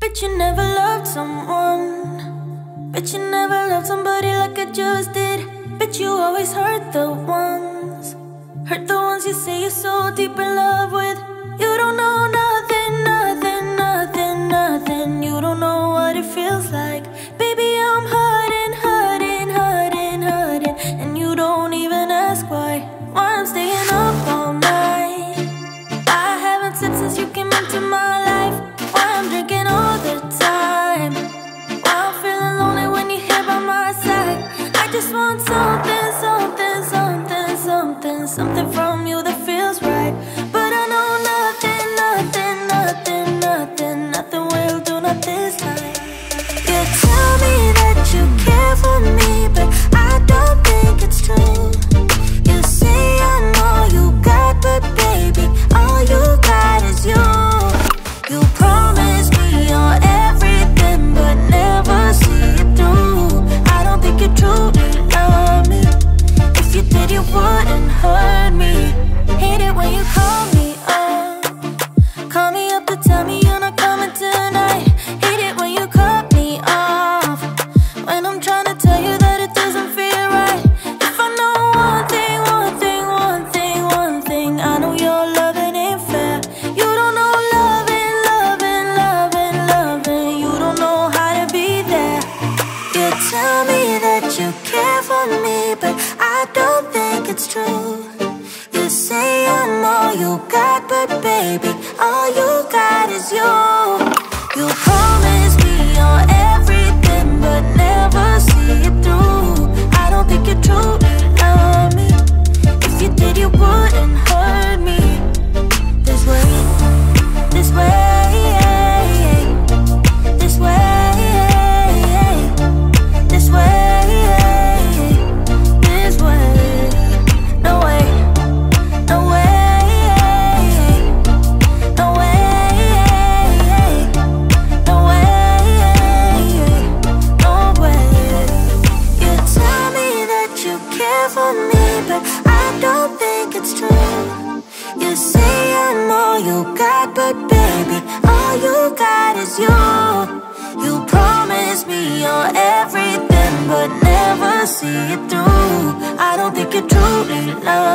But you never loved someone. But you never loved somebody like I just did. But you always hurt the ones. Hurt the ones you say you're so deep in love with. just want something, something, something, something, something from tell me that you care for me But I don't think it's true You say I'm all you got But baby, all you got is yours. You say I'm all you got, but baby, all you got is you You promise me you're everything, but never see it through. I don't think you truly love